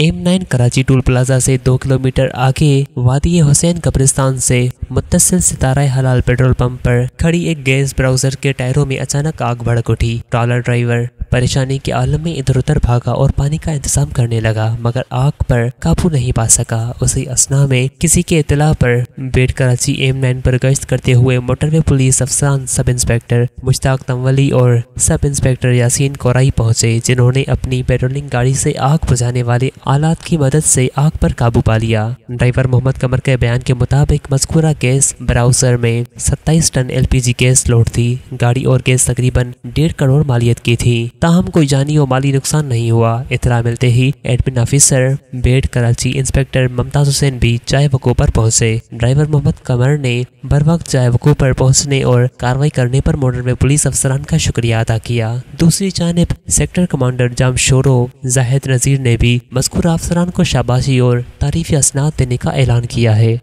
M nine Karachi toll plaza से दो kilometre आगे वादी हुसैन कब्रिस्तान से मुतसिल सितारा हलाल पेट्रोल पंप पर खड़ी एक गैस ब्राउज़र के टायरों में अचानक आग भड़क उठी। ट्रॉलर ड्राइवर परेशानी के आलम में इधर उधर भागा और पानी का इंतज़ाम करने लगा, मगर आग पर काबू नहीं पा सका। उसी असना में किसी के इतला पर बेट कराची एम नाइन पर गश्त करते हुए motorway police Afsan sub inspector Mushtaq तमवली और सब इंस्पेक्टर यासीन कोराई पहुँचे, जिन्होंने अपनी पेट्रोलिंग गाड़ी से आग बुझाने वाले आलात की मदद से आग पर काबू पा लिया। ड्राइवर मोहम्मद कमर के बयान के मुताबिक मजकूरा गैस ब्राउज़र में 27 टन एलपीजी गैस लोड थी। गाड़ी और गैस तकरीबन डेढ़ करोड़ मालियत की थी। ताहम कोई जानी और माली नुकसान नहीं हुआ। इतला मिलते ही एडमिन ऑफिसर बेड कराची इंस्पेक्टर मुमताज़ हुसैन भी चाय वको पर पहुँचे। ड्राइवर मोहम्मद कमर ने बर वक्त चाय वको पर पहुँचने और कार्रवाई करने पर मोटर में पुलिस अफसरान का शुक्रिया अदा किया। दूसरी जानब सेक्टर कमांडर जाम शोरो जाहिद नजीर ने भी मजकूर अफसरान को शाबाशी और तारीफी असनाद देने का ऐलान किया है।